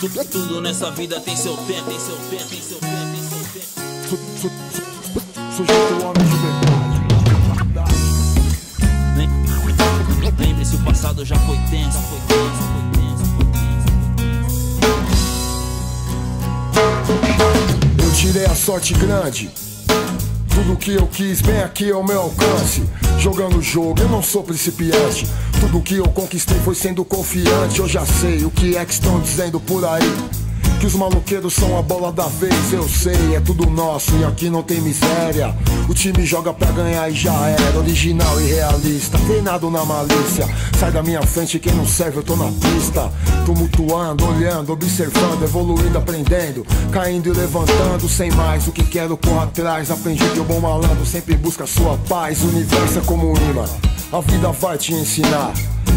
Tudo, tudo nessa vida tem seu tempo, tem seu tempo, tem seu tempo, tem seu tempo. Homem de verdade. Lem- Lembre-se, o passado já foi tenso, foi tenso, foi tenso, foi tenso. Eu tirei a sorte grande. Tudo que eu quis, bem aqui ao meu alcance. Jogando o jogo, eu não sou principiante. Tudo que eu conquistei foi sendo confiante. Eu já sei o que é que estão dizendo por aí. Que os maloqueiros são a bola da vez, eu sei, é tudo nosso e aqui não tem miséria. O time joga pra ganhar e já era, original e realista, treinado na malícia. Sai da minha frente, quem não serve, eu tô na pista. Tumultuando, olhando, observando, evoluindo, aprendendo, caindo e levantando, sem mais. O que quero corro atrás, aprendi que o bom malandro sempre busca sua paz. O universo é como um imã, a vida vai te ensinar.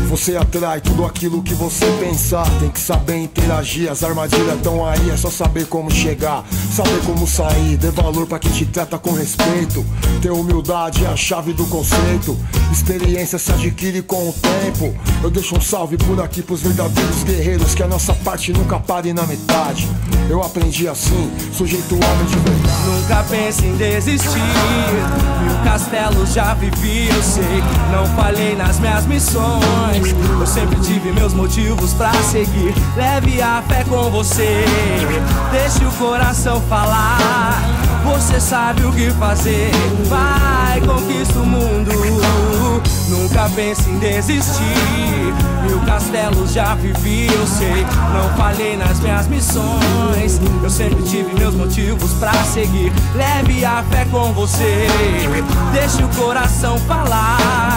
Você atrai tudo aquilo que você pensar. Tem que saber interagir, as armadilhas estão aí. É só saber como chegar, saber como sair. Dê valor pra quem te trata com respeito. Ter humildade é a chave do conceito. Experiência se adquire com o tempo. Eu deixo um salve por aqui pros verdadeiros guerreiros. Que a nossa parte nunca pare na metade. Eu aprendi assim, sujeito homem de verdade. Nunca pense em desistir. Mil castelos já vivi, eu sei. Não falhei nas minhas missões. Eu sempre tive meus motivos pra seguir. Leve a fé com você. Deixe o coração falar. Você sabe o que fazer. Vai, conquista o mundo. Nunca pense em desistir. Mil castelos já vivi, eu sei. Não falhei nas minhas missões. Eu sempre tive meus motivos pra seguir. Leve a fé com você. Deixe o coração falar.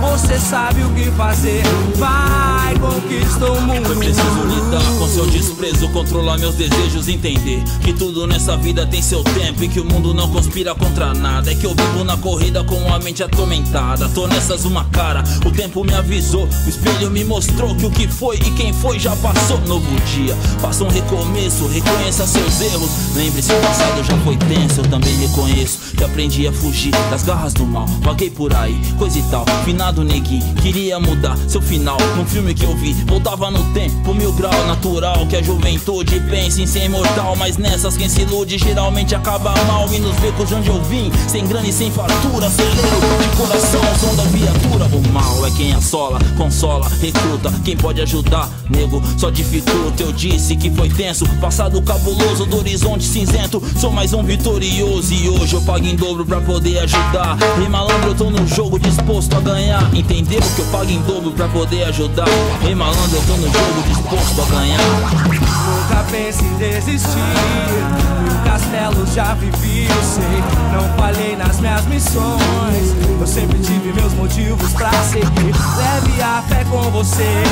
Você sabe o que fazer. Vai, conquista o mundo. Foi preciso lidar com seu desprezo, controlar meus desejos, entender que tudo nessa vida tem seu tempo e que o mundo não conspira contra nada. É que eu vivo na corrida com a mente atormentada. Tô nessas uma cara, o tempo me avisou, o espelho me mostrou que o que foi e quem foi já passou. Novo dia, faça um recomeço, reconheça seus erros. Lembre-se, o passado já foi tenso, eu também reconheço que aprendi a fugir das garras do mal. Paguei por aí, coisa e tal, finado neguinho, queria mudar seu final. Num filme que eu vi, voltava no tempo, mil grau natural. Que a juventude pensa em ser imortal, mas nessas quem se ilude geralmente acaba mal. E nos becos de onde eu vim, sem grana e sem fartura, acelero de coração, som da viatura. O mal é quem assola, consola, recruta. Quem pode ajudar, nego, só dificulta. Eu disse que foi tenso, passado cabuloso do horizonte cinzento. Sou mais um vitorioso e hoje eu pago em dobro pra poder ajudar. E malandro, eu tô no jogo disposto a ganhar. Entendeu que eu pago em dobro pra poder ajudar? E malandro, eu tô no jogo disposto a ganhar. Nunca pense em desistir. Mil castelos já vivi, eu sei. Não falhei nas minhas missões. Eu sempre tive meus motivos pra seguir. Leve a fé com você.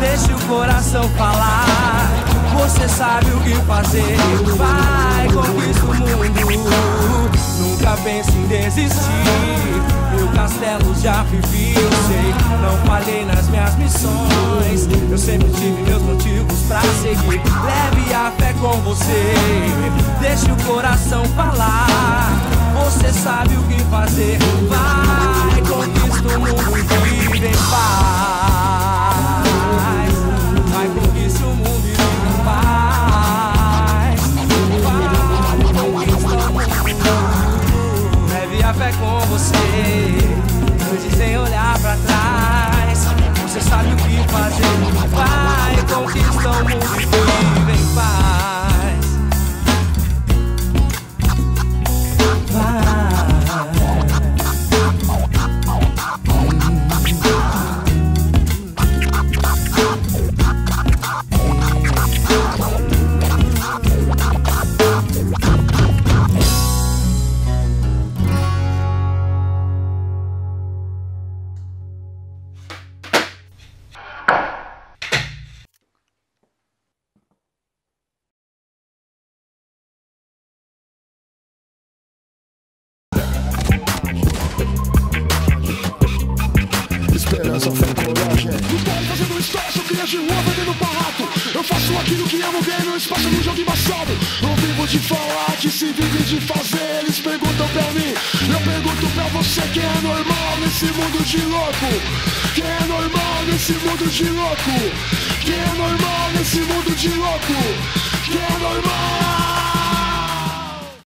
Deixe o coração falar. Você sabe o que fazer. Vai, conquista o mundo. Nunca pense em desistir. Castelos já vivi, eu sei. Não falhei nas minhas missões. Eu sempre tive meus motivos pra seguir. Leve a fé com você. Deixe o coração falar. Você sabe o que fazer. Vai, conquista o mundo Esperança, fé, coragem. Não pode fazendo espaço, cria de rua vendendo barato Eu faço aquilo que amo, ganho no espaço no jogo embaçado Não vivo de falar, que se vive de fazer Eles perguntam pra mim, eu pergunto pra você Quem é normal nesse mundo de louco? Quem é normal nesse mundo de louco? Quem é normal nesse mundo de louco? alto